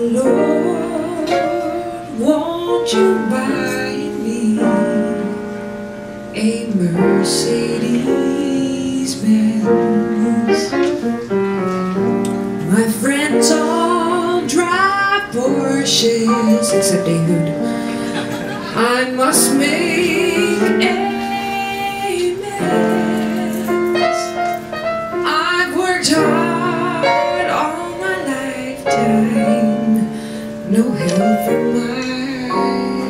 Lord, won't you buy me a Mercedes Benz? My friends all drive Porsches, except David. I must make no help from mine.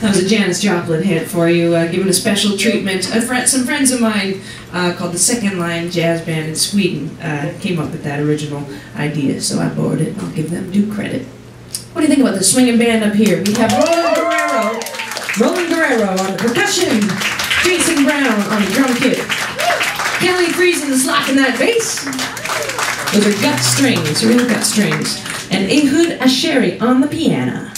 that was a Janis Joplin hit for you, uh, given a special treatment. A some friends of mine uh, called the Second Line Jazz Band in Sweden uh, came up with that original idea, so I borrowed it. I'll give them due credit. What do you think about the swinging band up here? We have Roland Guerrero, Roland Guerrero on the percussion, Jason Brown on the drum kit, Kelly Friesen is locking that bass. Those are gut strings, real gut strings. And Ehud Asherie on the piano.